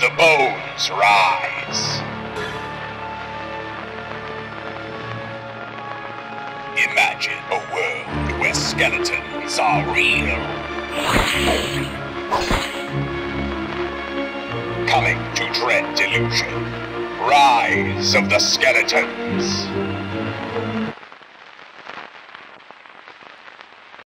the bones rise. Imagine a world where skeletons are real. Coming to Dread Delusion. Rise of the Skeletons.